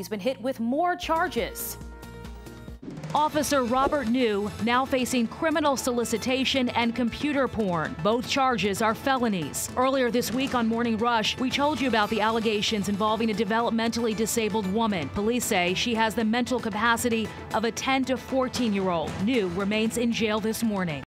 He's been hit with more charges. Officer Robert New now facing criminal solicitation and computer porn. Both charges are felonies. Earlier this week on Morning Rush, we told you about the allegations involving a developmentally disabled woman. Police say she has the mental capacity of a 10 to 14 year old. New remains in jail this morning.